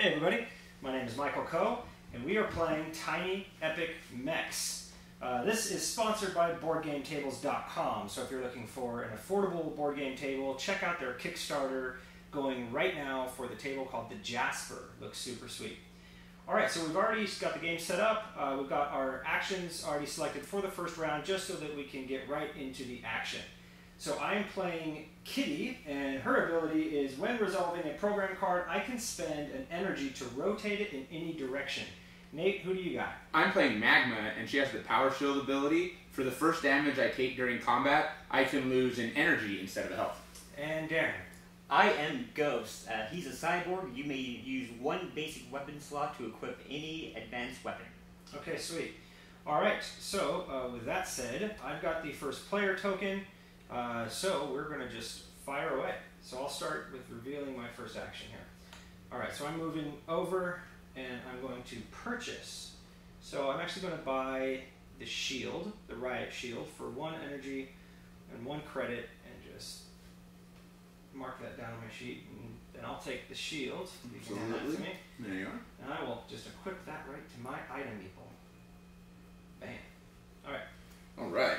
Hey everybody, my name is Michael Coe, and we are playing Tiny Epic Mechs. Uh, this is sponsored by BoardGameTables.com, so if you're looking for an affordable board game table, check out their Kickstarter going right now for the table called the Jasper. Looks super sweet. Alright, so we've already got the game set up. Uh, we've got our actions already selected for the first round just so that we can get right into the action. So I'm playing Kitty, and her ability is when resolving a program card, I can spend an energy to rotate it in any direction. Nate, who do you got? I'm playing Magma, and she has the Power Shield ability. For the first damage I take during combat, I can lose an energy instead of a health. And Darren. I am Ghost. Uh, he's a cyborg. You may use one basic weapon slot to equip any advanced weapon. Okay, sweet. All right, so uh, with that said, I've got the first player token. Uh, so we're going to just fire away. So I'll start with revealing my first action here. All right, so I'm moving over and I'm going to purchase. So I'm actually going to buy the shield, the riot shield, for one energy and one credit and just mark that down on my sheet. And then I'll take the shield. You can hand that to me. There you are. And I will just equip that right to my item meeple. Bam. All right. All right.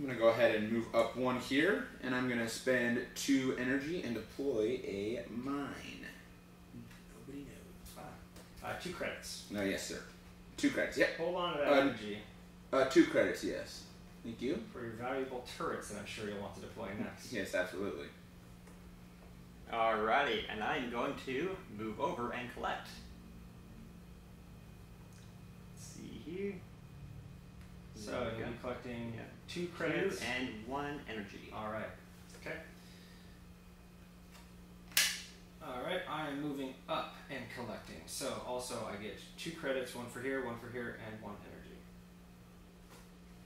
I'm going to go ahead and move up one here, and I'm going to spend two energy and deploy a mine. Nobody knows. Uh, two credits. No, yes, sir. Two credits, yep. Hold on to that Uh, energy Uh, two credits, yes. Thank you. for your valuable turrets that I'm sure you'll want to deploy next. Yes, absolutely. Alrighty, and I'm going to move over and collect. Let's see here. So There we you'll be collecting Yeah. two Two credits. and one energy. All right. Okay. All right. I am moving up and collecting. So also I get two credits, one for here, one for here, and one energy.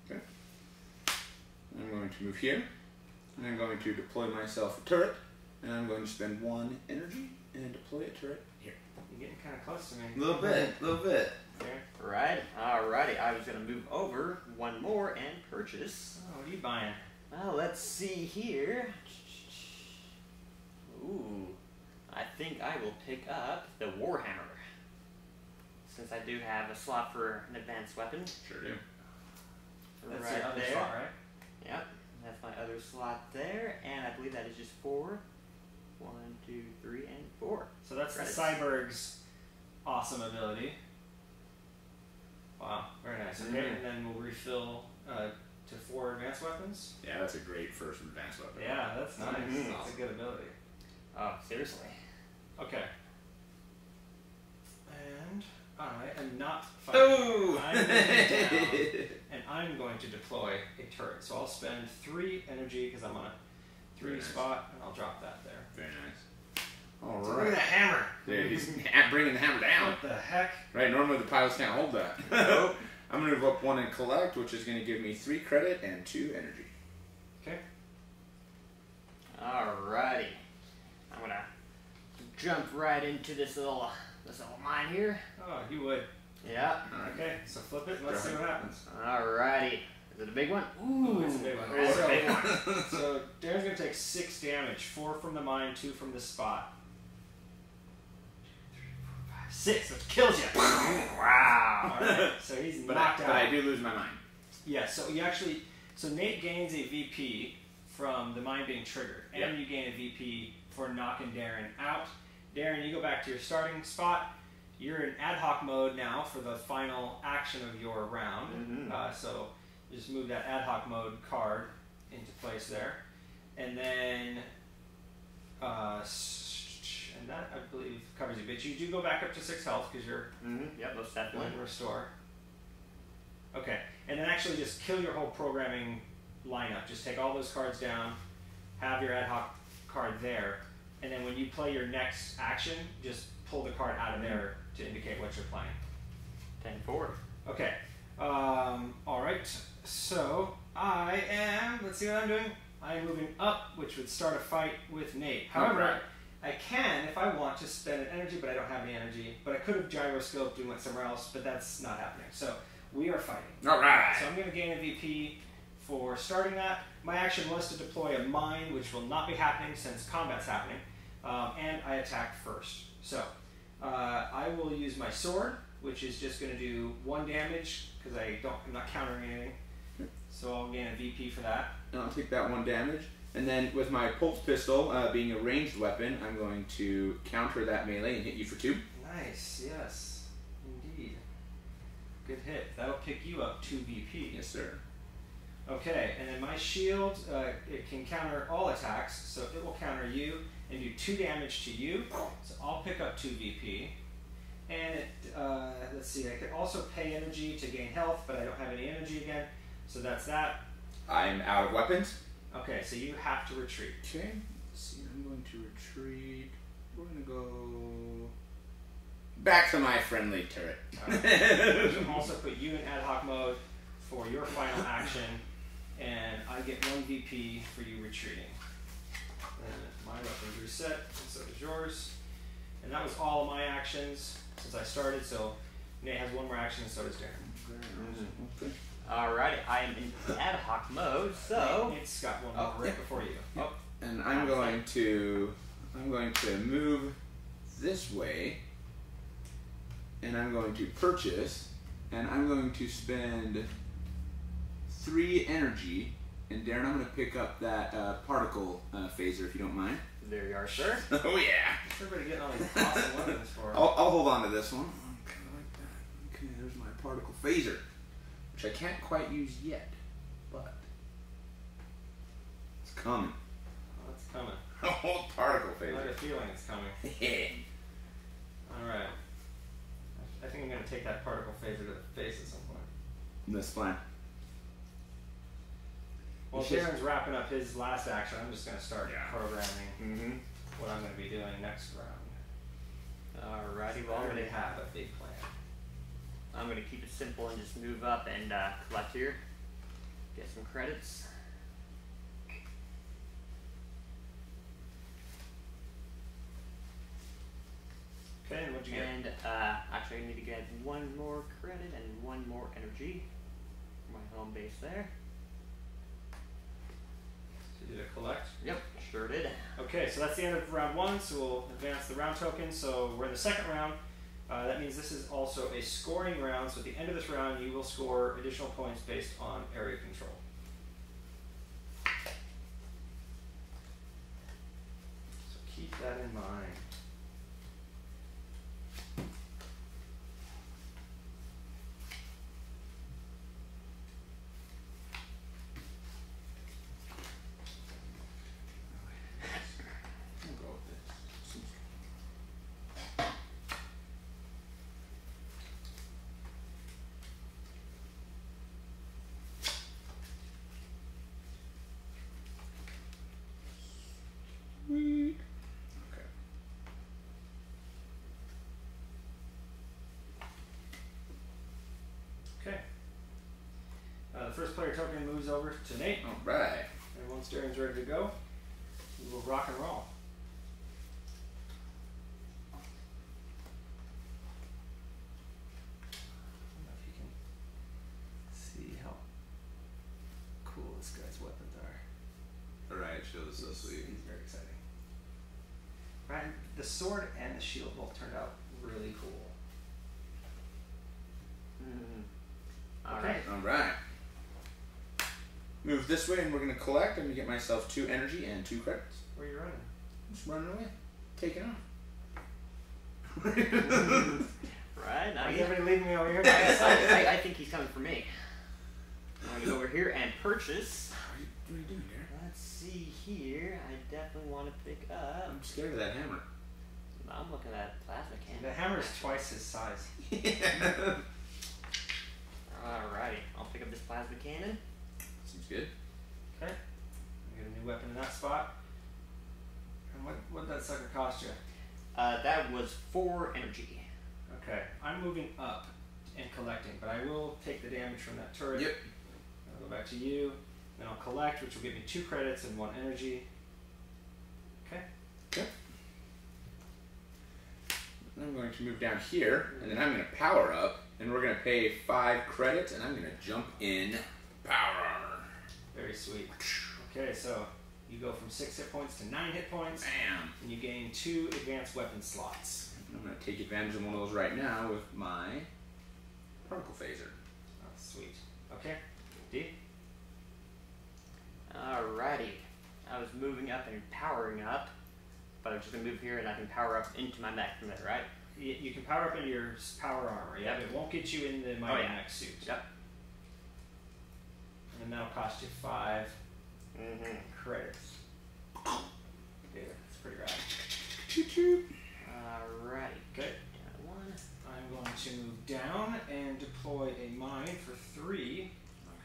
Okay. I'm going to move here, and I'm going to deploy myself a turret, and I'm going to spend one energy and deploy a turret here. You're getting kind of close to me. A little bit, a little bit. Right. Alrighty, I was going to move over one more and purchase. Oh, what are you buying? Well, let's see here. Ooh, I think I will pick up the Warhammer. Since I do have a slot for an advanced weapon. Sure do. That's right the other there. spot, right? Yep, that's my other slot there, and I believe that is just four. One, two, three, and four. So that's Credits. the Cyborg's awesome ability. Wow, very nice. Okay, and then we'll refill uh, to four advanced weapons. Yeah, that's a great first advanced weapon. Yeah, that's nice. Mhm. That's a good ability. Oh, seriously? Okay. And I am not fighting. Oh! I'm down, and I'm going to deploy a turret. So I'll spend three energy because I'm on a three nice. spot, and I'll drop that there. Very nice. All So look at right. that hammer. There, he's bringing the hammer down. What the heck? Right, normally the pilots can't hold that. Nope. I'm going to move up one and collect, which is going to give me three credit and two energy. Okay. Alrighty. I'm gonna jump right into this little this little mine here. Oh, you would. Yeah. All right. Okay, so flip it. and Let's Go see ahead. what happens. Alrighty. Is it a big one? Ooh, it's a big one. It's a big one. So Darren's gonna take six damage, four from the mine, two from the spot. Six, which kills you. Wow. So he's But, I, knocked but. I do lose my mind. Yeah, so you actually, so Nate gains a VP from the mine being triggered, and Yep. you gain a VP for knocking Darren out. Darren, you go back to your starting spot. You're in ad hoc mode now for the final action of your round. Mhm. Uh, so just move that ad hoc mode card into place there, and then, uh, and that I believe covers you. But you do go back up to six health because you're Mm-hmm. Yep, most definitely. one restore. Okay, and then actually just kill your whole programming lineup. Just take all those cards down, have your ad hoc card there, and then when you play your next action, just pull the card out of there to indicate what you're playing. Ten forward. Okay. Um, all right. So I am. Let's see what I'm doing. I am moving up, which would start a fight with Nate. However, Alright. I can if I want to spend an energy, but I don't have any energy. But I could have gyroscoped and went somewhere else, but that's not happening. So we are fighting. All right. So I'm going to gain a VP for starting that. My action was to deploy a mine, which will not be happening since combat's happening, um, and I attack first. So Uh, I will use my sword, which is just going to do one damage because I don't. I'm not countering anything. So I'll gain a VP for that. And I'll take that one damage. And then with my pulse pistol uh, being a ranged weapon, I'm going to counter that melee and hit you for two. Nice. Yes, indeed. Good hit. That'll pick you up two VP. Yes, sir. Okay, and then my shield, uh, it can counter all attacks, so it will counter you and do two damage to you. So I'll pick up two VP. And it, uh, let's see, I could also pay energy to gain health, but I don't have any energy again, so that's that. I'm out of weapons. Okay, so you have to retreat. Okay. Let's see. I'm going to retreat. We're gonna go back to my friendly turret. Can also put you in ad hoc mode for your final action, and I get one VP for you retreating. And my weapon's reset, and so does yours. And that was all of my actions since I started, so Nate has one more action, and so does Darren. Okay. Alrighty, I am in ad hoc mode, so it's got one oh, right yeah. before you. Oh, and I'm going to I'm going to move this way, and I'm going to purchase, and I'm going to spend three energy. And Darren, I'm going to pick up that uh, particle uh, phaser if you don't mind. there you are, sir. Oh yeah. What's everybody getting all these awesome weapons for? I'll, I'll hold on to this one. Okay, like that. Okay, there's my particle phaser, which I can't quite use yet, but it's coming. Oh, it's coming. Oh, particle I have a feeling it's coming. Alright. I think I'm going to take that particle phaser to the face at some point. That's fine. Well, It's just- Darren's wrapping up his last action. I'm just going to start Yeah. programming Mm-hmm. what I'm going to be doing next round. Alrighty, well I already have a big plan. I'm gonna keep it simple and just move up and uh, collect here. Get some credits. Okay, and what'd you get? And uh, actually, I need to get one more credit and one more energy for my home base there. So you did it collect. Yep, sure did. Okay, so that's the end of round one. So we'll advance the round token. So we're in the second round. Uh, that means this is also a scoring round. So at the end of this round, you will score additional points based on area control. So keep that in mind. We'll go with this. Seems- Sweet. Okay. Okay. Uh, the first player token moves over to Nate. All right. And once Darren's ready to go, we will rock and roll. I don't know if you can see how cool this guy's weapons are. All right. Show this so sweet. He's very exciting. Right, the sword and the shield both turned out really cool. Mm. Okay. Alright. All right. Move this way, and we're gonna collect. I'm gonna get myself two energy and two credits. Where are you running? Just running away, taking off. Right, now Is you everybody leaving me over here? I, I, I think he's coming for me. I'm gonna go over here and purchase. What are you, what are you doing, Darren? Let's see here. I definitely want to pick up. I'm scared of that hammer. I'm looking at plasma the cannon. hammer is twice his size. Alrighty, I'll pick up this plasma cannon. Seems good. Okay. Get a new weapon in that spot. And what what did that sucker cost you? Uh, that was four energy. Okay. I'm moving up and collecting, but I will take the damage from that turret. Yep. I'll go back to you. Then I'll collect, which will give me two credits and one energy. Okay. I'm going to move down here, and then I'm going to power up, and we're going to pay five credits, and I'm going to jump in power armor. Very sweet. Okay, so You go from six hit points to nine hit points, Bam! and you gain two advanced weapon slots. I'm gonna take advantage of one of those right now with my particle phaser. Oh, sweet. Okay. D. Alrighty. I was moving up and powering up, but I'm just gonna move here and I can power up into my mech from there, right? You, you can power up into your power armor. Yeah, Yep. but it won't get you in the mighty Oh, yeah. mech suit. Yep. And that'll cost you five Mm-hmm. credits. Yeah, that's pretty rad. Choo Okay. Got one. I'm going to move down and deploy a mine for three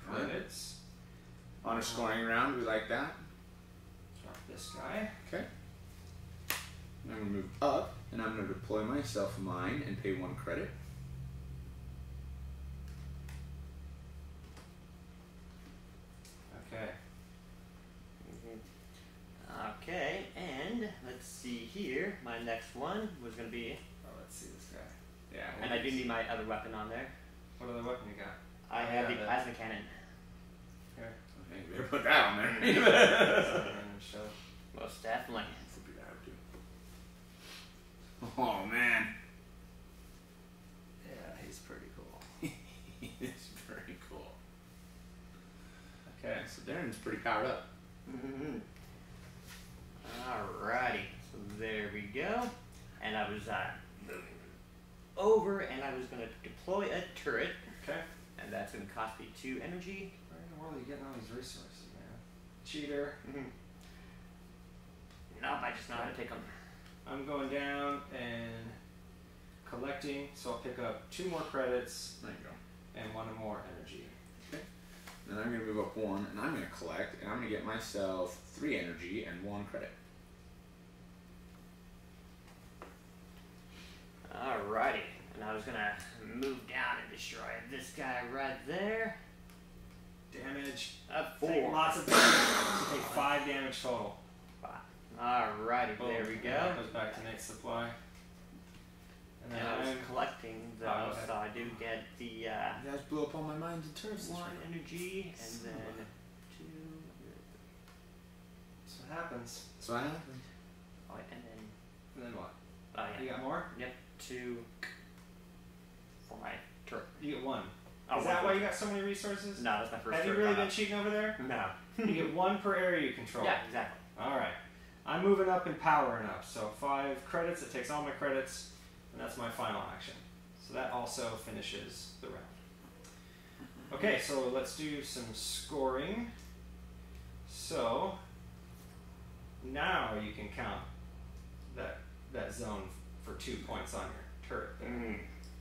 Okay. credits. On a scoring round, we like that. Drop this guy. Okay. And I'm gonna move up, and I'm gonna deploy myself a mine and pay one credit. Okay. Mhm. Okay, and let's see here. My next one was gonna be, Oh, let's see this guy. Yeah. and I do need my other weapon on there. What other weapon you got? I Oh, have yeah, the the- plasma cannon. Here. Okay, we better put that on there. And show. Most definitely. Flippy that. Oh man, Yeah, he's pretty cool. he's pretty cool. Okay. So Darren's pretty powered up. Mm-hmm. Alrighty, so there we go. And I was uh, over, and I was gonna deploy a turret, Okay. and that's gonna cost me two energy. Where in the world are you getting all these resources, man? Cheater. Nope, I just know how to take them. I'm going down and collecting, so I'll pick up two more credits There you go. and one more energy. Okay. Then I'm gonna move up one, and I'm gonna collect, and I'm gonna get myself three energy and one credit. Alrighty, and I was gonna move down and destroy this guy right there. Damage. A Take four. lots of damage. Take five damage total. Five. Alrighty, Boom. there we And go. that Goes back to Nate's supply. And then And I was I'm collecting Oh, okay. so I do get the uh, You guys blew up all my mines and turrets. one energy and then two. that's what happens. So what happened? Oh, and then And then what? oh yeah. You got more? yep, two for my turret. You get one. Oh, Is that why you got so many resources? No, that's my first. Have you really been cheating over there? No. you get one per area you control. Yeah, exactly. Alright. I'm moving up and powering up. So five credits, it takes all my credits, and that's my final action. So that also finishes the round. Okay, so let's do some scoring. So now you can count that that zone for two points on your turret. there. Mm.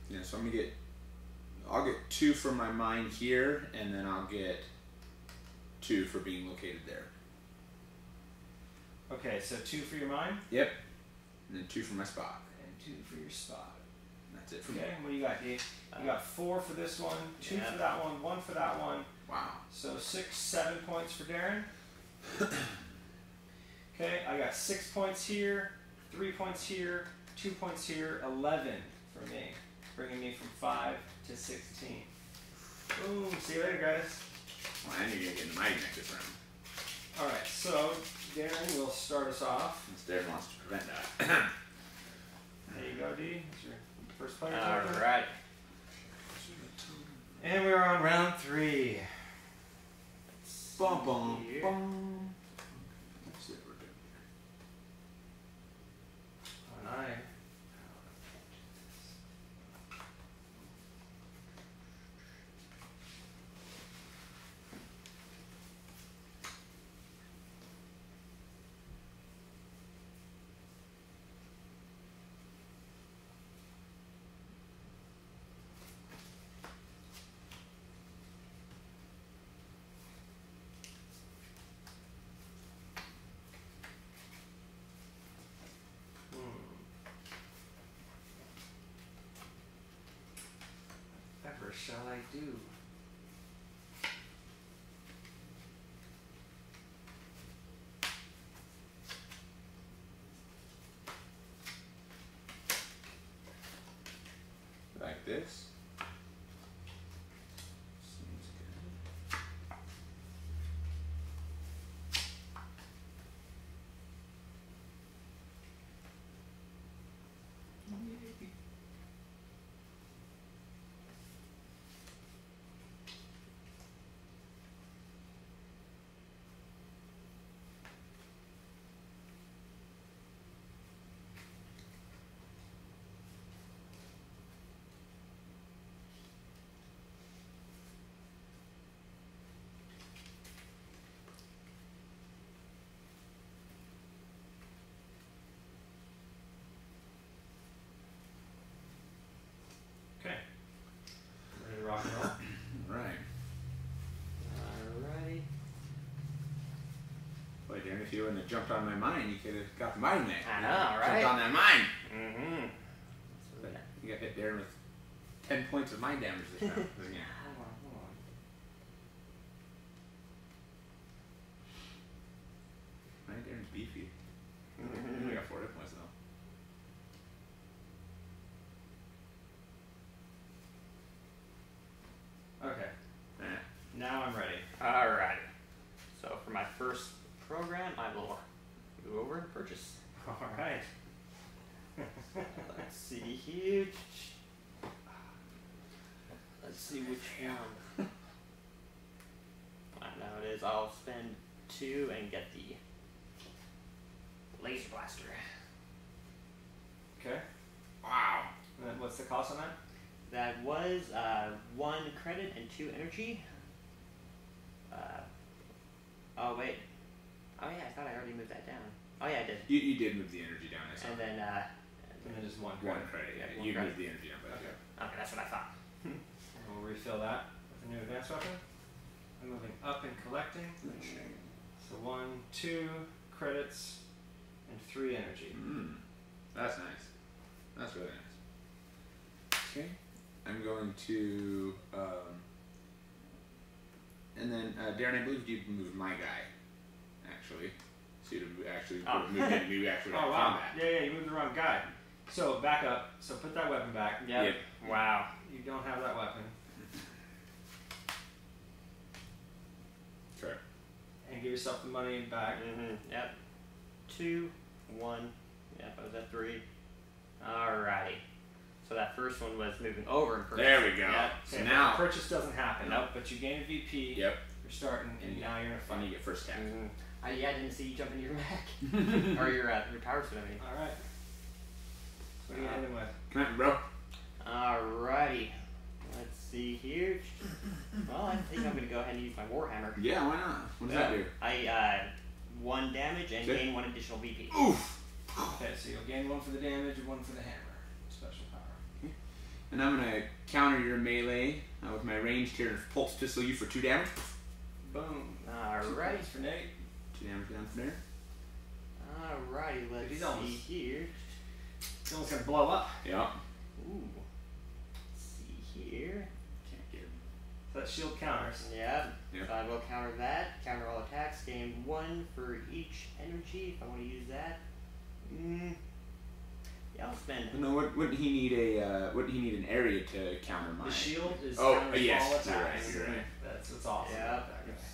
Yeah, so I'm gonna get. I'll get two for my mine here, and then I'll get two for being located there. Okay, so two for your mine Yep. And then two for my spot. and two for your spot. And that's it for me. Okay, what do you got, Dave? You got four for this one, two Yeah. for that one, one for that one. Wow. So six, seven points for Darren. okay, I got six points here, three points here, two points here, eleven for me, bringing me from five to sixteen. Boom. See you later, guys. Well, and you're gonna get in the mighty mech this round. All right, so Darren will start us off. Since Darren wants to prevent that. There you go, D. That's your first player. token. Alright. And we are on round three. bum bum bum. Let's see what we're doing. And I. Whatever shall I do? Like this. Seems good. Wouldn't have jumped on my mine, you could have got the mine there. I know, jumped on that mine. Mm-hmm. But you got hit there with 10 points of mine damage this time. this game. Hold on, hold on. Mine Darren's beefy. You Mhm. only got 4 hit points though. Okay, Eh. now I'm ready. Alrighty. So for my first program, I will move over and purchase. All right. Let's see here. Let's see which one. I know it is. I'll spend two and get the laser blaster. Okay. Wow. And what's the cost on that? That was uh, one credit and two energy. Uh, oh wait. Oh yeah, I thought I already moved that down. Oh yeah, I did. You, you did move the energy down, I saw. And then uh, And then just one One credit. credit, yeah. One you credit. moved the energy down, but okay. okay, that's what I thought. We'll refill that with a new advanced weapon. I'm moving up and collecting. So one, two credits, and three energy. Mm, that's nice. That's really nice. Okay. I'm going to, um, and then uh, Darren, I believe you moved my guy, actually. So you'd have actually Oh. moved him. You actually Oh wow! combat. Yeah, yeah, you moved the wrong guy. So back up. So put that weapon back. Yep. Yep. Wow. You don't have that weapon. Sure. And give yourself the money back. Mm-hmm. Yep. Two, one. Yep, I was at three. Alrighty. So that first one was moving over and purchase. There we go. Yep. So Okay, now, purchase doesn't happen. Nope. But you gain a VP. yep. You're starting, and And now you're in a And fight. you get first attack. Mm-hmm. I, yeah, I didn't see you jump into your mech. or your, uh, your power suit, I mean. All right. What are you Uh, ending with? Come on, bro. Alrighty. Let's see here. Well, I think I'm gonna go ahead and use my Warhammer. Yeah, why not? What does that do? I, uh, one damage and gain one additional VP. Oof. Okay, so you'll gain one for the damage and one for the hammer. Special power. Okay. And I'm gonna counter your melee uh, with my ranged here and pulse pistol you for two damage. Boom. Two Alrighty. for Nate. Two damage down from there. Alrighty, let's He's see almost- here. It's almost gonna blow up. Yeah. Ooh. Let's see here. Can't get. So that shield counters. Yeah. Yeah. So I will counter that. Counter all attacks. Gain one for each energy if I want to use that. Mm. Yeah, I'll spend. No, what, wouldn't he need a? Uh, wouldn't he need an area to counter mine? The shield is Oh, counters yes, all you're attacks. right, you're right. That's what's awesome. Yeah. about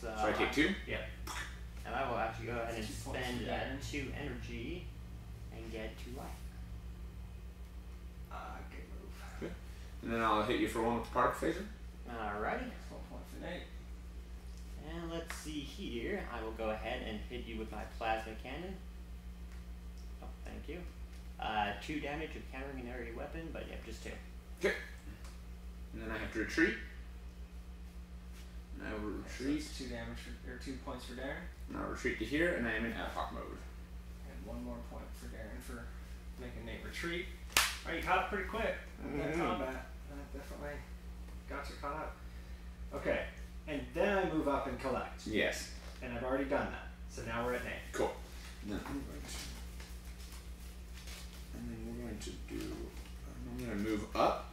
that uh, So I take two. And I will actually go ahead and spend for uh, that. two energy and get two life. Ah, good move. Okay. And then I'll hit you for one with the particle phaser. Alrighty. One point for Nate. And let's see here. I will go ahead and hit you with my plasma cannon. Oh, thank you. Uh, two damage of countering an area weapon, but yep, just two. Okay. And then I have to retreat. And I will retreat. it's two damage for, or two points for Darren, And I'll retreat to here, and I am in ad hoc mode. and one more point for Darren for making Nate retreat. All right, you caught up pretty quick. That Mhm. combat uh, definitely got you caught up. Okay, and then I move up and collect, Yes. and I've already done that. So now we're at Nate. Cool. And then I'm going to. And then we're going to do. I'm going to move up.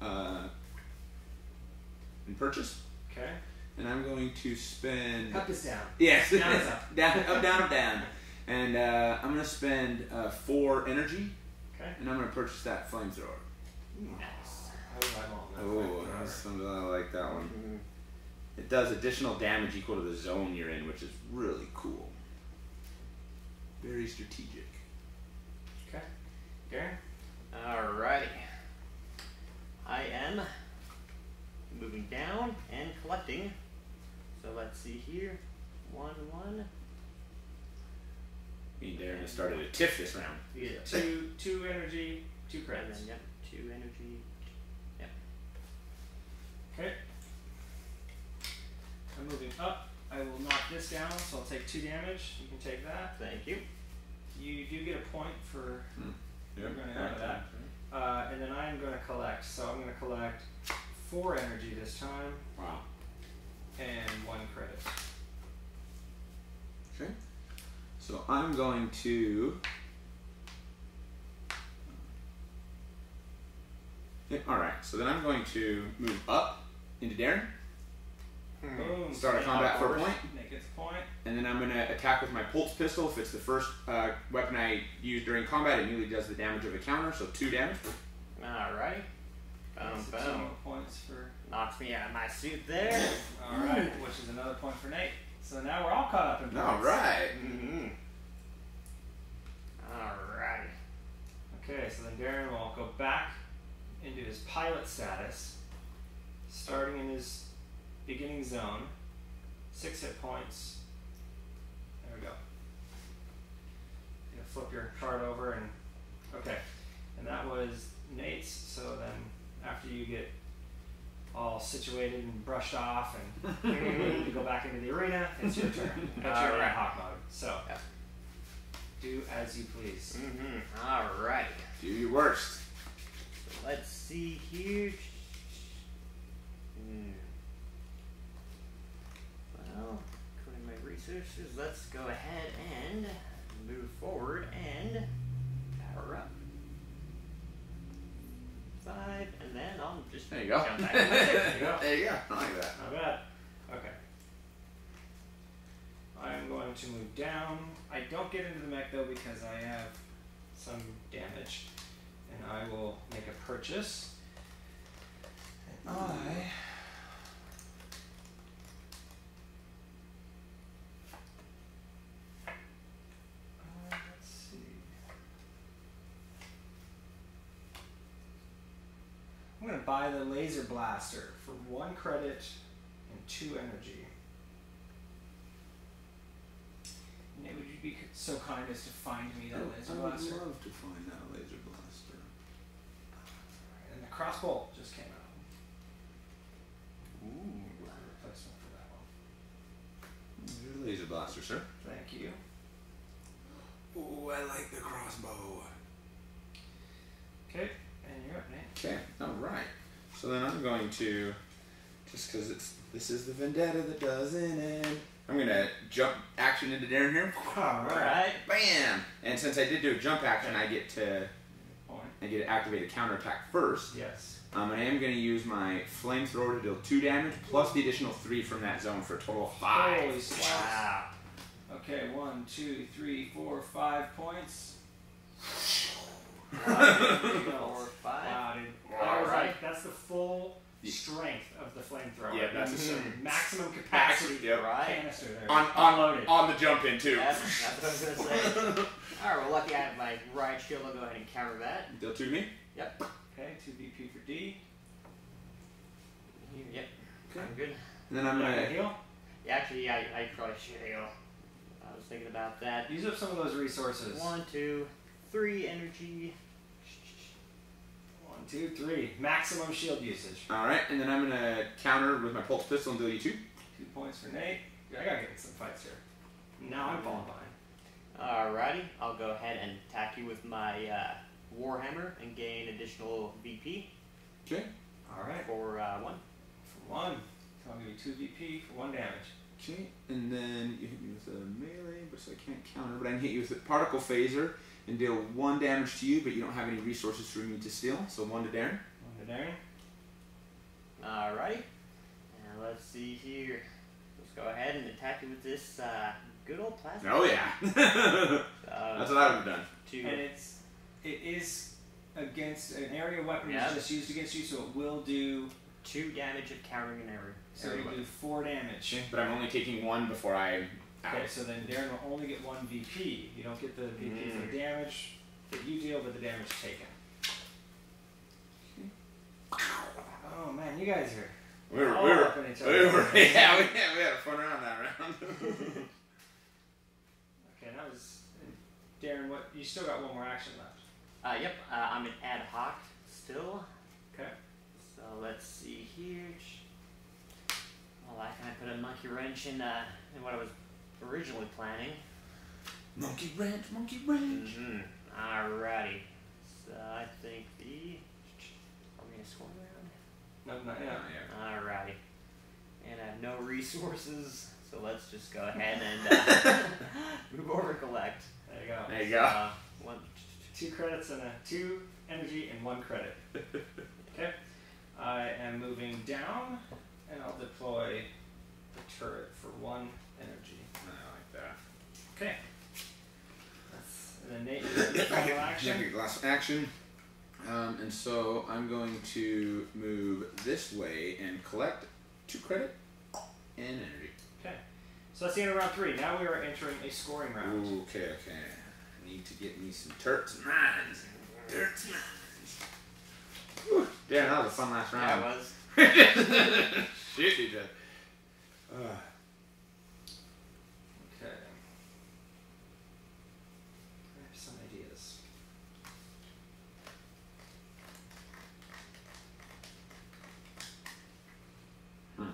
Uh, and purchase. Okay. And I'm going to spend. Up is down. Yes. Down is up. down, up, down, up, down. And uh, I'm going to spend uh, four energy, Okay. and I'm going to purchase that flamethrower. Nice. Oh, I want that. Flamethrower. that's something I like that one. Mhm. It does additional damage equal to the zone you're in, which is really cool. Very strategic. Okay. Darren. Alrighty. I am moving down and collecting. So let's see here. One, one. Me and Darren have started a tiff this round. You get two two energy, two And credits. then, yep, two energy. Okay. I'm moving up. I will knock this down, so I'll take two damage. You can take that. Thank you. You do get a point for, Yep. We're gonna that. uh, and then I am going to collect. So I'm going to collect four energy this time Wow. and one credit. Okay. So I'm going to. Yeah, all right. So then I'm going to move up into Darren, Hmm. Boom. Start a combat for a point. Nick gets a point. and then I'm going to attack with my pulse pistol. If it's the first uh, weapon I use during combat, it immediately does the damage of a counter, so two damage. Alright. Boom, That's two boom. more points for. Knocks me out of my suit there. All right, which is another point for Nate. So now we're all caught up in points. All right. Mm-hmm. Alrighty. Okay, so then Darren will go back into his pilot status, starting in his beginning zone. Six hit points. There we go. You know, flip your card over and okay, and that was Nate's. So then after you get all situated and brushed off and you go back into the arena, it's your turn. But you're in Alright. hawk mode, so Yep. do as you please. Mm-hmm. Alright. Do your worst. Let's see here. Hmm. Well, according to my resources, let's go ahead and move forward and power up. Five, and then I'll just There you go. jump back. there you go. There you go. I like that. Not bad. Okay. I am going to move down. I don't get into the mech though because I have some damage. And I will make a purchase. And I. Uh, let's see. I'm gonna buy the laser blaster for one credit and two energy. Nate, would you be so kind as to find me that oh, laser blaster? I would love to find that laser blaster. And the crossbow just came out. Ooh. Replacement for that one. Your laser blaster, sir. Thank you. Ooh, I like the crossbow. Okay, and you're up, Nate. Okay, all right. So then I'm going to, just because it's this is the vendetta that doesn't end. I'm gonna jump action into Darren here. Alright. Bam! And since I did do a jump action, I get to I get to activate a counterattack first. Yes. Um, I am going to use my flamethrower to deal two damage plus the additional three from that zone for a total of five. Holy. Wow. Okay, one, two, three, four, five points. Four, five. Wow, dude. All That was right. like, that's the full strength of the flamethrower. Yeah, that's a Mhm. certain- maximum capacity Yep. Right. canister there. On on Unloaded. on the jump in too. That's, that's what I was gonna say. Alright, well, lucky I have my riot shield. I'll go ahead and counter that. Deal two to me. Yep. Okay, two VP for D. Here, Yep. Okay. I'm good. And then I'm gonna heal. Yeah, actually, I, I probably should heal. I was thinking about that. Use up some of those resources. One, two, three energy. One, two, three. Maximum shield usage. all right, and then I'm gonna counter with my pulse pistol and deal you two. Two points for Nate. I gotta get in some fights here. Now I'm falling behind. Alrighty, I'll go ahead and attack you with my uh, Warhammer and gain additional VP Okay. Alright, for uh, one. for one. So I'll give you two VP for one damage. Okay. And then you hit me with a melee, but so I can't counter. But I can hit you with a particle phaser and deal one damage to you, but you don't have any resources for me to steal. So one to Darren. One to Darren. Alrighty, and let's see here. Let's go ahead and attack you with this uh, good old plasma. Oh yeah. Uh, That's what I would have done. two. And it's it is against an area weapon Yeah. is just used against you, so it will do two damage of countering an area. so area it'll do four damage. But I'm only taking one before I. Okay, so then Darren will only get one VP. You don't get the VP for the damage that you deal, but the damage taken. Oh man, you guys are We were, all we were, up in each we other's were, faces. yeah, we, yeah, we had a fun around that round. Okay, that was Darren. What you still got one more action left? Uh, yep, uh, I'm an ad hoc still. Okay. So let's see here. Well, I kind of put a monkey wrench in, uh, in what I was originally planning. monkey wrench, monkey wrench. Mm-hmm. Alrighty. So I think the. Are we gonna swarm around? No, not yet. Yeah, yeah. Alrighty. And I have no resources, So let's just go ahead and uh, move over collect. There you go. There you go. Uh, one, Two credits and a two energy and one credit. Okay. I am moving down, and I'll deploy the turret for one energy. I like that. Okay. That's an innate final action. Make a glass action. Um, and so I'm going to move this way and collect two credit and energy. Okay. So that's the end of round three. Now we are entering a scoring round. Ooh, okay, okay. I need to get me some turrets and mines. Turrets and mines. Whew. Damn, that was a fun last yeah, it was. Shit, you did. Uh, Okay. I have some ideas. Hmm.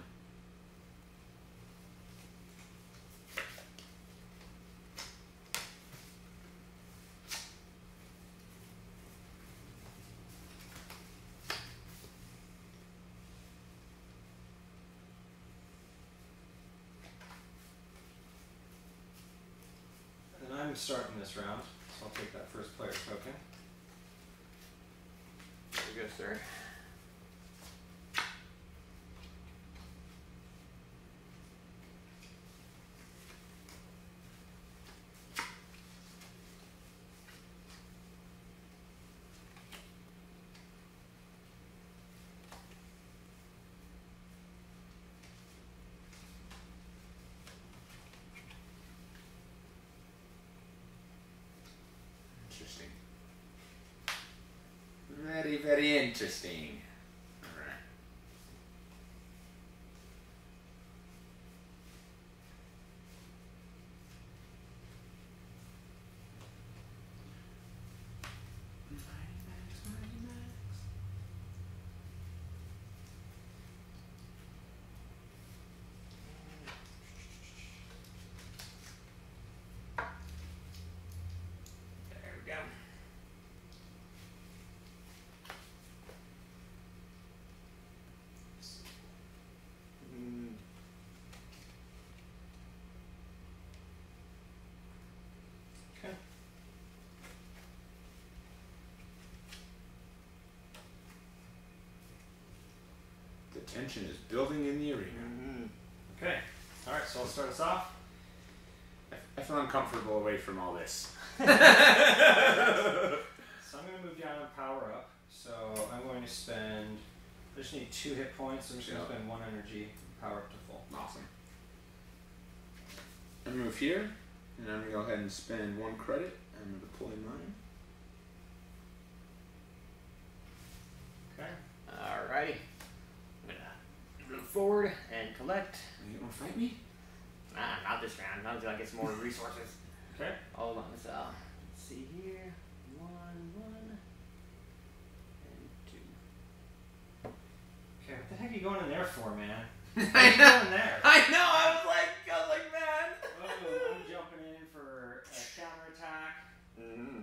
And I'm starting this round, so I'll take that first player token. There you go, sir. interesting. Very, interesting. Alright. There we go. Mm, Okay. The tension is building in the arena. mhm. Okay. All right. So I'll start us off. I, I feel uncomfortable away from all this. So I'm going to move down and power up. So I'm going to spend. I just need two hit points. I'm just going to spend one energy, power up to full. Awesome. I'm gonna move here, and I'm gonna go ahead and spend one credit. I'm gonna deploy mine. Okay. Alrighty. I'm gonna move forward and collect. You wanna fight me? Ah, not this round. Not until I get some more resources. Okay. Hold on, so let's see here. One, one, and two. Okay. What the heck are you going in there for, man? I What are you going there? I know. I was I was like, man. Oh, I'm jumping in for a counterattack. Mm-hmm.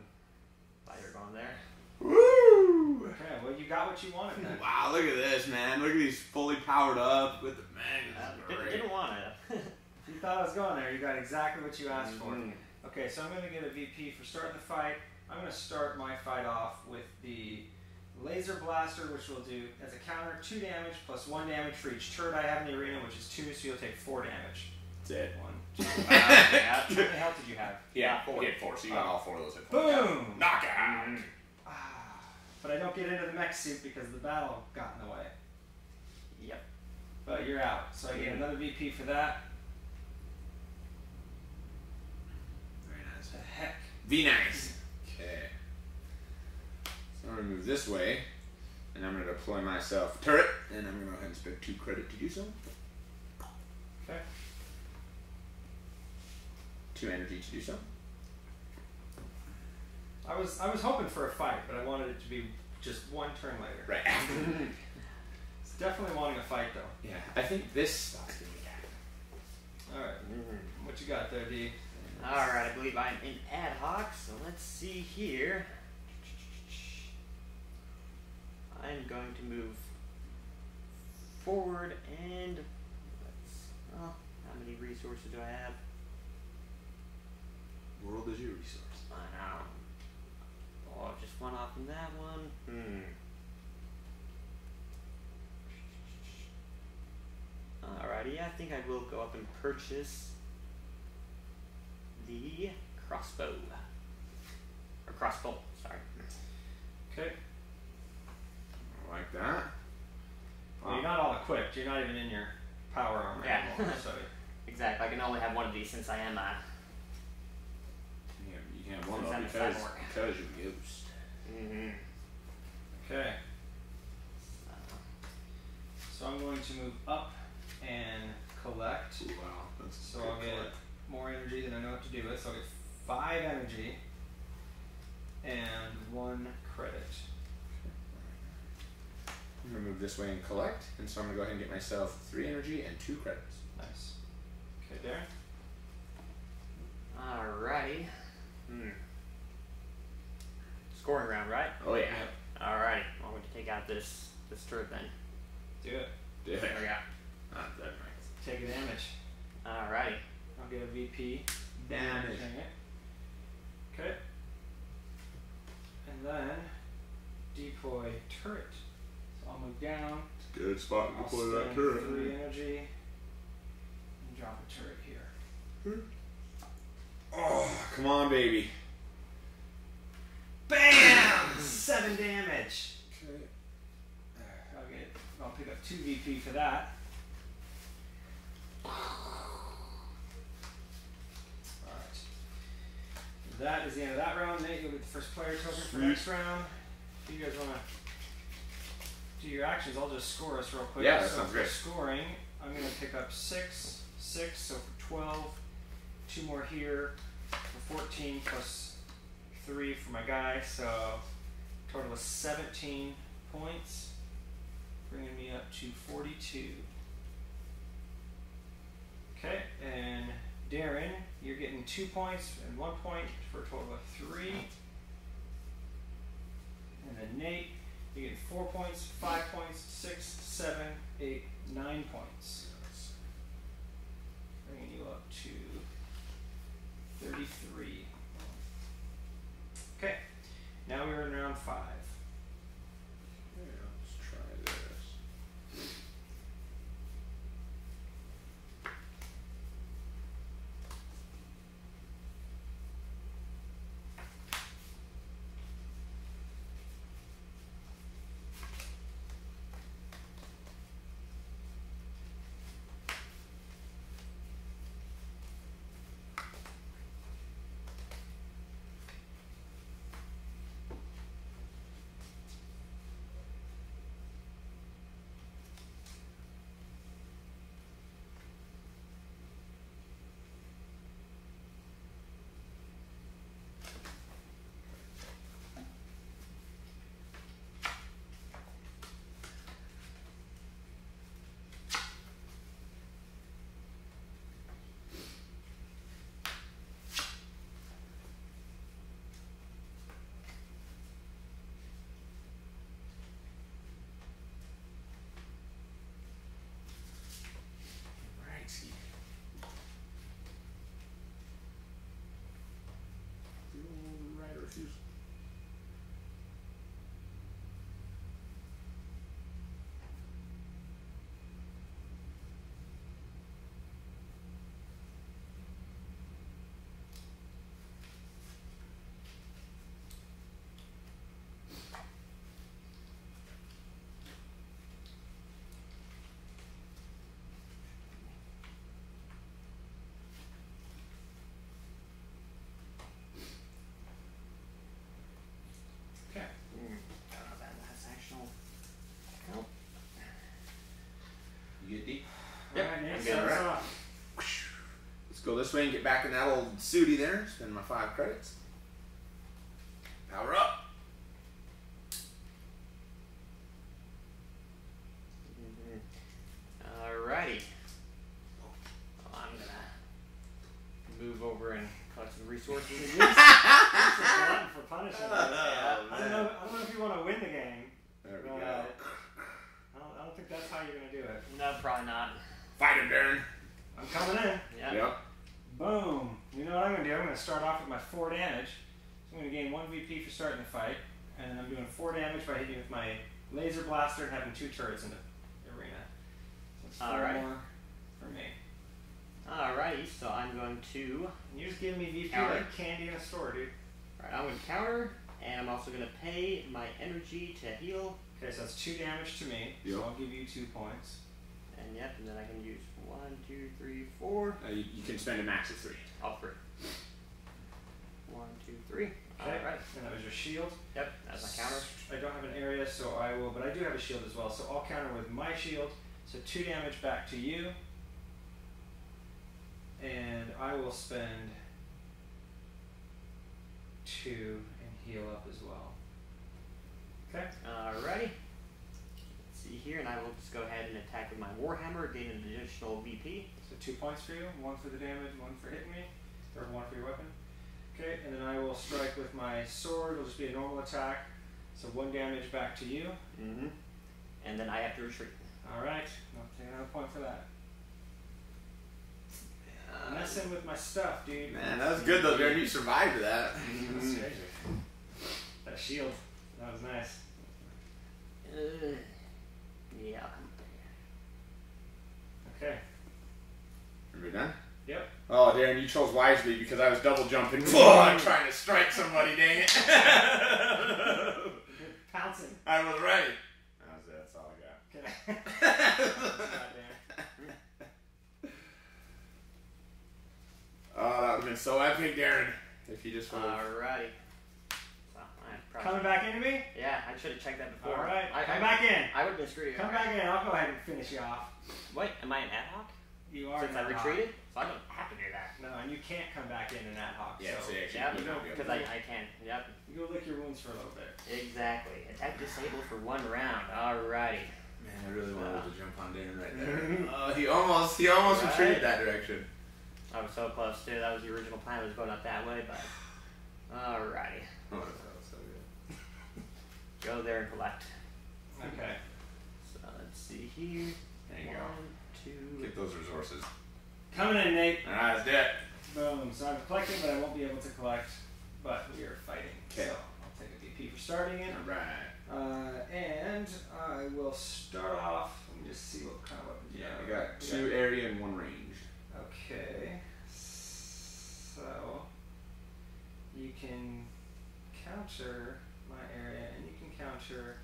Thought you were going there. Woo! Okay. Well, you got what you wanted then. Wow, look at this, man. Look at these fully powered up with the magnets. didn't, didn't want. If you thought I was going there, you got exactly what you asked for. Mhm. Okay, so I'm going to get a VP for starting the fight. I'm going to start my fight off with the laser blaster, which will do as a counter two damage plus one damage for each turret I have in the arena, which is two, so you'll take four damage. That's it. One, two. Uh, yeah. How many health did you have? Yeah, Four. hit four, so you got all four of those Boom! Knockout! Mhm. But I don't get into the mech suit because the battle got in the way. Yep. But you're out, so I get another VP for that. Very nice. The heck. Be nice. Okay. So I'm gonna move this way, and I'm gonna deploy myself turret, and I'm gonna go ahead and spend two credit to do so. Okay. Two energy to do so. I was I was hoping for a fight, but I wanted it to be just one turn later. Right after. It's definitely wanting a fight though. yeah, I think this stock's gonna be happy. All right, Mhm. what you got there, D? Alright, I believe I'm in ad hoc, so let's see here. I'm going to move forward and let's oh, How many resources do I have? World is your resource. I know. Oh, just one off from that one. Hmm. Alrighty, I think I will go up and purchase the crossbow. Or crossbow, sorry. Okay. Like that. Well, you're not all equipped. You're not even in your power armor Yeah. anymore. So Exactly, I can only have one of these since I am a. Yeah, you can have one Since of I'm them a because, because you're ghost. Mm-hmm. okay. So I'm going to move up and collect. Ooh, wow. That's So I'll get collect. more energy than I know what to do with. So I'll get five energy and one credit. I'm gonna move this way and collect, and so I'm gonna go ahead and get myself three energy and two credits. Nice. Okay, Darren. Alrighty. Hmm. Scoring round, right? Oh yeah. Yep. Alrighty. I'm going to take out this this turret then. Do it. Yeah. There we go. Not that nice. Take a damage. Alrighty. I'll get a VP. Damage. Dang it. Okay. And then deploy turret. So I'll move down. Good spot I'll spend three energy and drop a turret here. Oh, come on, baby. BAM! Seven damage. Okay. I'll get. I'll pick up two VP for that. Alright. That is the end of that round. Nate, you'll get the first player token for next round. If you guys wanna do your actions, I'll just score us real quick. Yeah, that so sounds for great. scoring, I'm gonna pick up six, six, so for twelve, two more here, for fourteen plus three for my guy, so total of seventeen points, bringing me up to forty-two. Okay, and Darren, you're getting two points and one point for a total of three. And then Nate, you're getting four points, five points, six, seven, eight, nine points. Bringing you up to 33. Okay, now we're in round five. Yeah, let's try this. Righty. The old right refusal. Okay. Hmm. I don't know if that that's actual. Nope. You get deep? Yep, Alright, I'm Nate, good. start us Alright. off. And get back in that old sooty there. Spend my five credits. Power up. Mhm. Alrighty. Well, I'm gonna move over and collect some resources. Use use the button for punishment. Oh, I don't know. I don't know if you want to win the game. There we But, go. uh, I don't, I don't think that's how you're gonna do it. no, probably not. Fight him, Darren. I'm coming in. Yeah. Yep. Boom. You know what I'm going to do? I'm going to start off with my 4 damage. So I'm going to gain 1 VP for starting the fight. And then I'm doing 4 damage by hitting with my laser blaster and having two turrets in the arena. So 4 Alright. more for me. Alrighty, so I'm going to. And you're just giving me VP Counter. like candy in a store, dude. Alright, I'm going to counter, and I'm also going to pay my energy to heal. Okay, so that's 2 damage to me. Yep. So I'll give you 2 points. And yep, and then I can use one, two, three, four. Uh, you, you can spend a max of three. All three. One, two, three. Okay. Alright. And that was your shield. Yep, that's my counter. I don't have an area, so I will, but I do have a shield as well. So I'll counter with my shield. So two damage back to you, and I will spend two and heal up as well. Okay. Alrighty. Let's see here, and I will just go ahead and attack with my Warhammer, gain an additional VP. So two points for you, one for the damage, one for hitting me, or one for your weapon. Okay, and then I will strike with my sword. It'll just be a normal attack. So one damage back to you. Mm-hmm. And then I have to retreat. All right, I'll take another point for that. Uh, Messing with my stuff, dude. Man, that was good though, Darren. You survived that. That's crazy. That shield, that was nice. uh, yeah. Okay. Are we done? Yep. Oh, Darren, you chose wisely because I was double jumping. I'm trying to strike somebody, dang it. Pouncing. I was ready. That was it. That's all I got. Okay. Goddamn. Oh, uh, that would have been so epic, Darren. If you just would have. Alrighty. Probably, Coming back into me? Yeah, I should have checked that before. All right. I, Come I, back in. I would have been screwed. Come Alright. back in. I'll go ahead and finish you off. Wait, am I an ad hoc? You are Since I an ad hoc. retreated? So I don't have to do that. No, and you can't come back in an ad hoc. Yeah, so so you actually Yep, would not be able because I. I can. Yep, you go lick your wounds for a little bit. exactly. Attack disabled for one round. Alrighty. Man, I really wanted to jump on Darren right there. oh, he almost, he almost Right. retreated that direction. I was so close too. That was the original plan. It was going up that way, but alrighty. Oh, that was so good. Go there and collect. Okay. So let's see here. There you go. Two. Get those resources. Coming in, Nate. Alright, let's do it. Boom. So I'm collecting, but I won't be able to collect. But we are fighting. Okay. So I'll take a VP for starting it. Alright. Uh, and I will start off. Let me just see what kind of weapons you Yeah, got. we got two area and one range. Okay. So you can counter my area, and you can counter.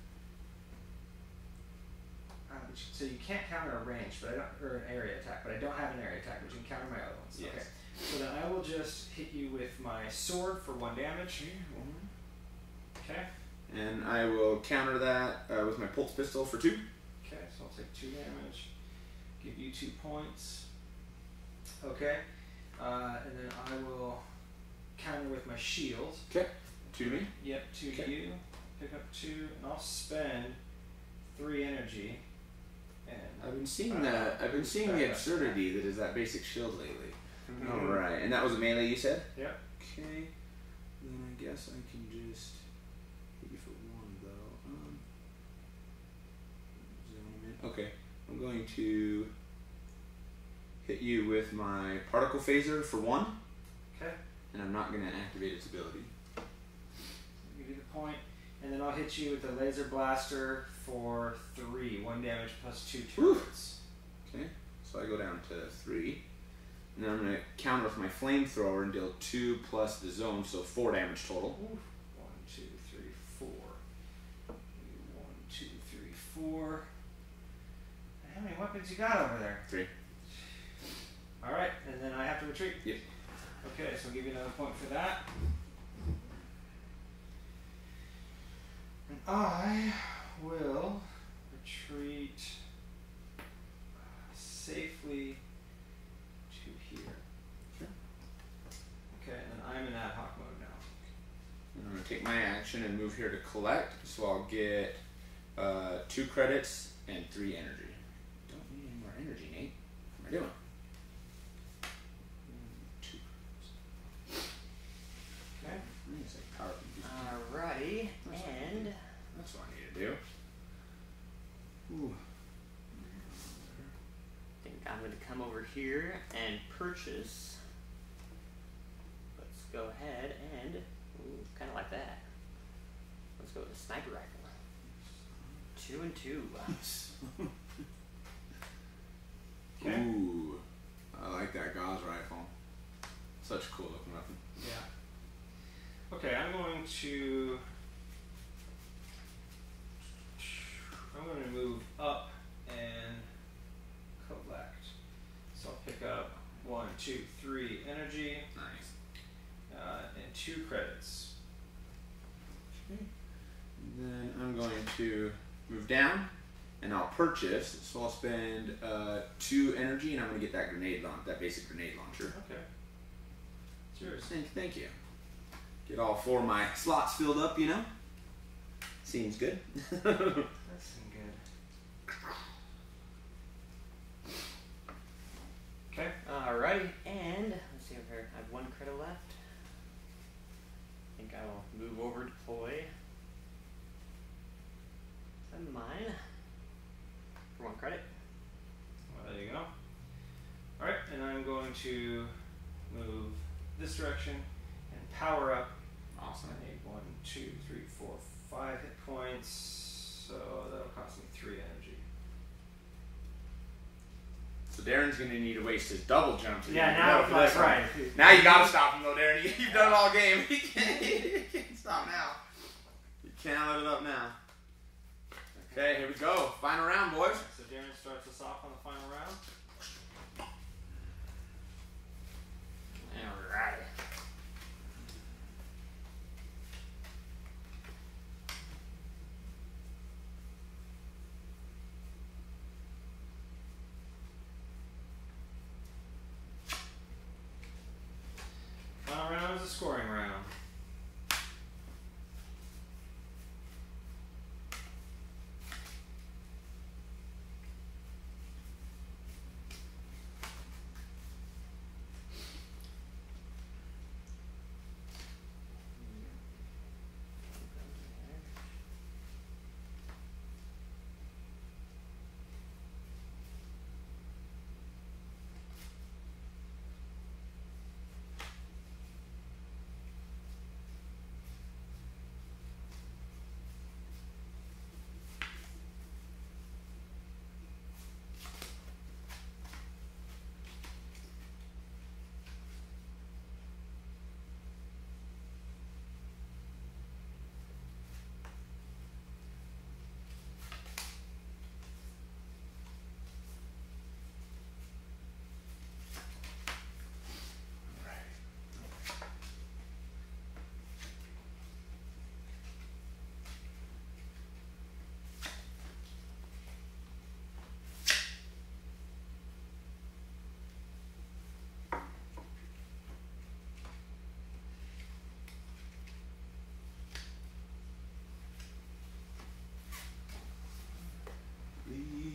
So you can't counter a range, but I don't, or an area attack, but I don't have an area attack, you can counter my other ones. Yes. Okay. So then I will just hit you with my sword for one damage. Okay. And I will counter that uh, with my pulse pistol for two. Okay, so I'll take two damage. Give you two points. Okay. Uh, and then I will counter with my shield. Okay. Two to me. Yep, two to Okay. you. Pick up two, and I'll spend three energy. I've been seeing Uh, that. I've been seeing the absurdity that is that basic shield lately. Mhm. All right, and that was a melee you said. Yep. Okay. Then I guess I can just hit you for one though. Um, him in. Okay, I'm going to hit you with my particle phaser for one, Okay. and I'm not going to activate its ability. Give you the point, and then I'll hit you with the laser blaster for three. One damage plus two turrets. Okay, so I go down to three. And then I'm going to counter with my flamethrower and deal two plus the zone, so four damage total. Oof. One, two, three, four. One, two, three, four. How many weapons you got over there? Three. All right, and then I have to retreat. Yep. Okay, so I'll give you another point for that. And I will retreat safely to here. Sure. Okay, and then I'm in ad hoc mode now. I'm going to take my action and move here to collect, so I'll get uh, two credits and three energy. Don't need any more energy, Nate. What am I doing? Mm, Two credits. Okay. I'm going to say power can do Alrighty, and That's what I need to do. Ooh. I think I'm going to come over here and purchase. Let's go ahead and, kind of like that. Let's go with the sniper rifle. Two and two. Okay. Ooh, I like that Gauss rifle. Such a cool looking weapon. Okay, I'm going to. I'm going to move up and collect. So I'll pick up one, two, three energy Nice. uh, and two credits. Okay. Then I'm going to move down and I'll purchase. So I'll spend uh, two energy and I'm going to get that grenade launch, that basic grenade launcher. Okay. It's yours. Thank, thank you. Get all four of my slots filled up, you know? Seems good. That's some good. Okay. Alrighty, and let's see over here. I have one credit left. I think I will move over deploy. And mine. For one credit. Well, there you go. All right, and I'm going to move this direction and power up. Awesome. I need one, two, three, four, five hit points. So that'll cost me three energy. So Darren's going to need to waste his double jump to Yeah, now up for this right. Now you got to stop him though, Darren. You- You've done it all game. You can't, you can't stop now. You can't let it up now. Okay, here we go. Final round, boys. So Darren starts us off on the final round.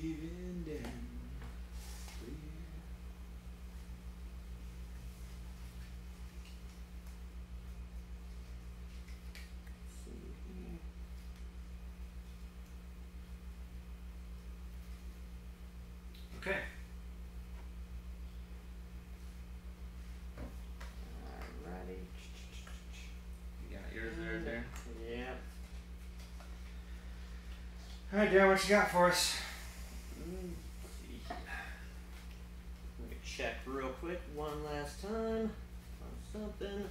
Leaving Darren. Okay. Alrighty. You got yours there, Darren? Yeah. All right, Darren, what you got for us? Mm, let's see here. Let me check real quick one last time on something.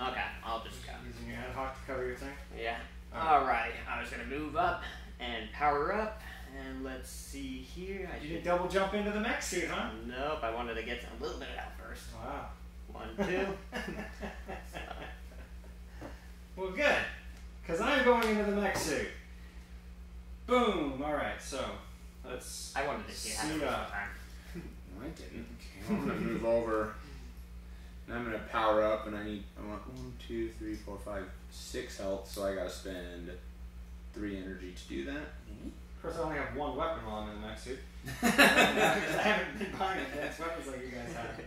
Okay, I'll just go. Using your ad hoc to cover your thing. Yeah. Alright. Alrighty, I was gonna move up and power up, and let's see here. I You should. did double jump into the mech suit, huh? Nope, I wanted to get a little bit of that first. Wow. One, two. well, good. Because I'm going into the mech suit. Boom. All right, so let's. I wanted to see how it Suit was up. time. No, I didn't. Okay, I'm gonna move over. And I'm gonna power up, and I need. I want one, two, three, four, five, six health. So I gotta spend three energy to do that. Mm-hmm. Of course, I only have one weapon while I'm in the mech suit. Because I haven't been buying advanced weapons like you guys have.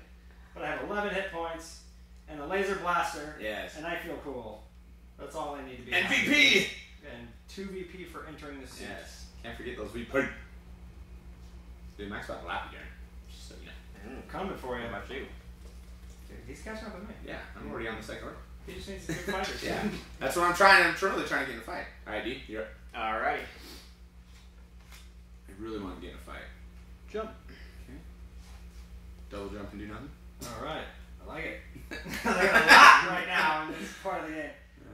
But I have 11 hit points and a laser blaster, Yes. and I feel cool. That's all I need to be. MVP. And two VP for entering the suit. Yes. Can't forget those VP. Dude, Max about to lap again. So you know. Mm. Coming for you. What about you? Dude, he's catching up with me. Yeah, I'm already on the second order. He just needs a good fighter. Yeah, that's what I'm trying. I'm truly trying to get in a fight. All right, D, you're up. Alrighty. I really want to get in a fight. Jump. Okay. Double jump and do nothing. All right. I like it. I like it a lot right now in this part of the game.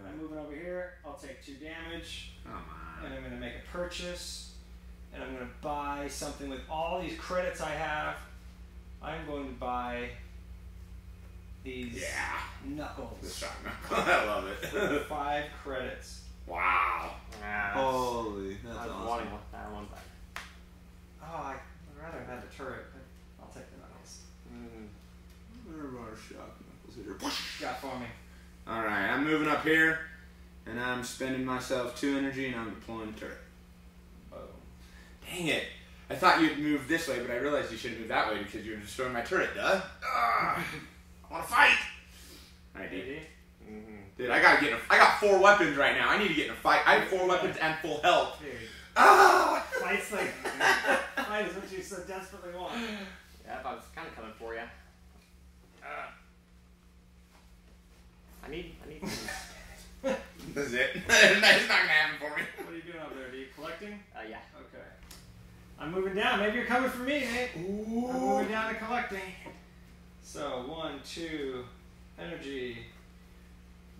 I'm moving over here. I'll take two damage, Come on. and I'm going to make a purchase, and I'm going to buy something with all these credits I have. I'm going to buy these Yeah. knuckles. The knuckles shock knuckle. I love for it. five credits. wow. Holy, I was wanting one, that one back. Oh, I'd rather have had the turret, but I'll take the knuckles. Mm. Where are our shock knuckles here? Got for me. All right, I'm moving up here, and I'm spending myself two energy, and I'm deploying the turret. Boom. Dang it! I thought you'd move this way, but I realized you shouldn't move that way because you're destroying my turret, duh. Ah, I want to fight. All right, dude. Ready? Mm-hmm. Dude, I gotta get. In a, I got four weapons right now. I need to get in a fight. I have four weapons and full health. Dude. Ah! Fight's like, fight is what you so desperately want. Yep, I was kind of coming for you. Uh, I need, I need. That's it. That's not gonna happen for me. what are you doing up there? Are you collecting? uh, yeah. Okay. I'm moving down. Maybe you're coming for me, Nate. I'm moving down to collecting. So one, two, energy.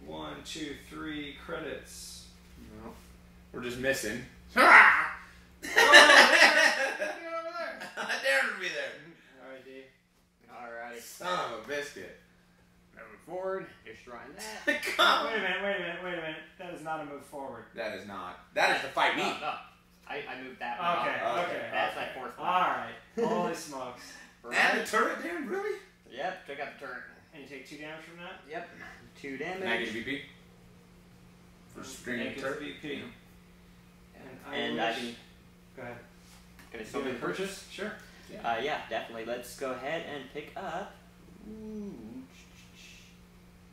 One, two, three credits. No, we're just missing. Darren be there. All right, D. Alrighty. Son of a biscuit. Moving forward, You're trying that. Wait a minute. Wait a minute. Wait a minute. That is not a move forward. That is not. That is to fight me. No, no. I, I moved that one. Okay. off. Okay. That's my fourth one. All right. Holy smokes. And the turret, Darren, really? Yep, took out the turret. And you take two damage from that. Yep. Two damage. Negative VP. For um, stringing Negative turret. VP. And I And wish. I can. Go ahead. Can I So still we do purchase? purchase? Sure. Uh, yeah, definitely. Let's go ahead and pick up. Ooh,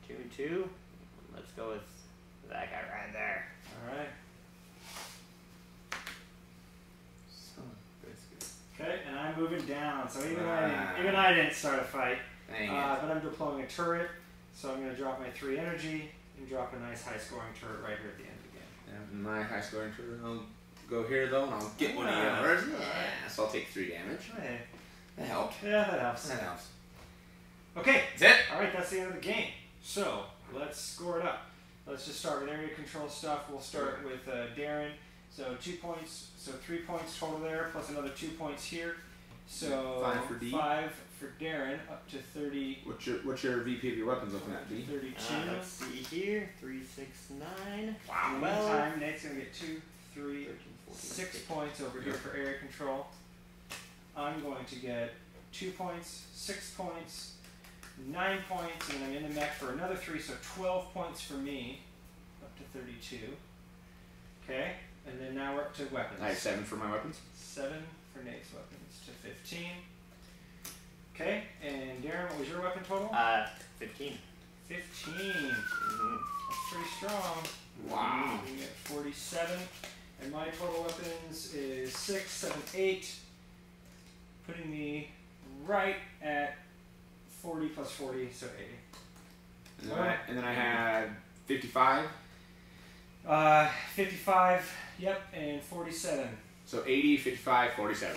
two and two. Let's go with that guy right there. All right. Son of a biscuit. Okay, and I'm moving down. So even I Ah. didn't, even I didn't start a fight. Uh, but I'm deploying a turret, so I'm going to drop my three energy and drop a nice high scoring turret right here at the end of the game. Yeah, my high scoring turret. I'll go here though, and I'll get one of yours. Yeah, so I'll take three damage. Hey, That helped. yeah, that helps. That helps. Okay, That's it. all right, that's the end of the game. So let's score it up. Let's just start with area control stuff. We'll start with uh, Darren. So two points, so three points total there, plus another two points here. So Five for D. five for Darren, up to 30, What's your What's your VP of your weapons looking at, D? 32. Uh, let's see here. Three, six, nine. In the Well, meantime, Nate's gonna get two, three, 13, 14, six points over here for area control. I'm going to get two points, six points, nine points, and then I'm in the mech for another three, so 12 points for me, up to 32. Okay, and then now we're up to weapons. I have seven for my weapons. Seven for Nate's weapons to 15. Okay, and Darren, what was your weapon total? Uh, 15. 15. Mm-hmm. That's pretty strong. Wow. We get 47. And my total weapons is 6, 7, 8. Putting me right at 40 plus 40, so 80. And then, I, Alright. and then I had fifty-five. Uh, 55, yep, and 47. So 80, 55, 47.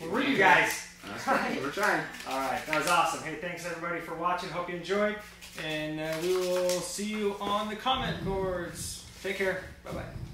Where were you guys? That's right. We're trying. Alright, that was awesome. Hey, thanks everybody for watching. Hope you enjoyed. And uh, we will see you on the comment boards. Take care. Bye bye.